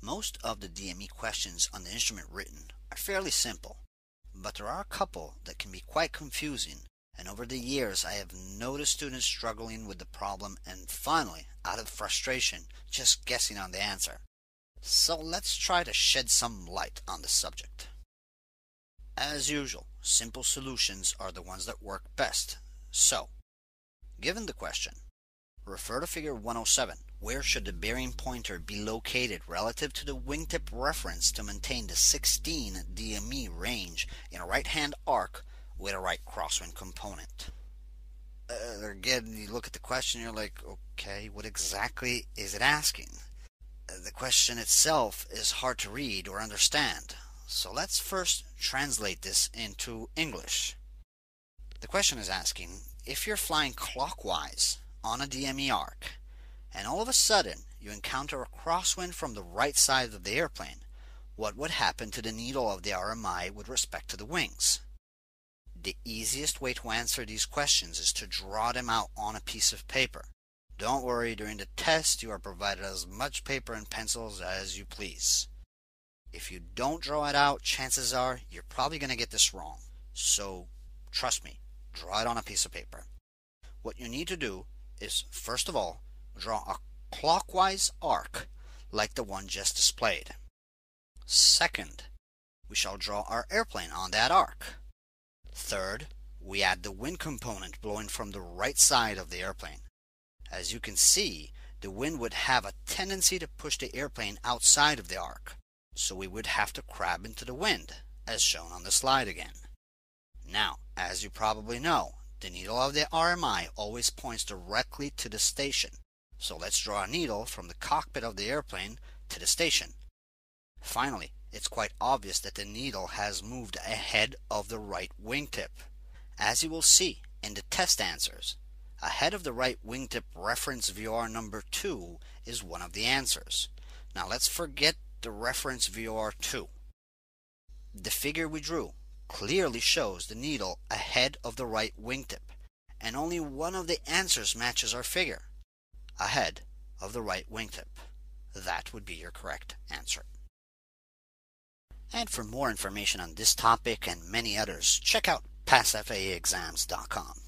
Most of the DME questions on the instrument written are fairly simple, but there are a couple that can be quite confusing and over the years I have noticed students struggling with the problem and finally, out of frustration, just guessing on the answer. So let's try to shed some light on the subject. As usual, simple solutions are the ones that work best. So, given the question, refer to figure 107 where should the bearing pointer be located relative to the wingtip reference to maintain the 16 DME range in a right-hand arc with a right crosswind component? Uh, again, you look at the question, you're like, okay, what exactly is it asking? Uh, the question itself is hard to read or understand, so let's first translate this into English. The question is asking, if you're flying clockwise on a DME arc, and all of a sudden you encounter a crosswind from the right side of the airplane, what would happen to the needle of the RMI with respect to the wings? The easiest way to answer these questions is to draw them out on a piece of paper. Don't worry, during the test you are provided as much paper and pencils as you please. If you don't draw it out, chances are you're probably going to get this wrong. So, trust me, draw it on a piece of paper. What you need to do is, first of all, draw a clockwise arc like the one just displayed. Second, we shall draw our airplane on that arc. Third, we add the wind component blowing from the right side of the airplane. As you can see, the wind would have a tendency to push the airplane outside of the arc, so we would have to crab into the wind, as shown on the slide again. Now, as you probably know, the needle of the RMI always points directly to the station, so let's draw a needle from the cockpit of the airplane to the station. Finally, it's quite obvious that the needle has moved ahead of the right wingtip. As you will see in the test answers, ahead of the right wingtip reference VOR number 2 is one of the answers. Now let's forget the reference VOR 2. The figure we drew clearly shows the needle ahead of the right wingtip, and only one of the answers matches our figure ahead of the right wingtip. That would be your correct answer. And for more information on this topic and many others, check out passfaaexams.com.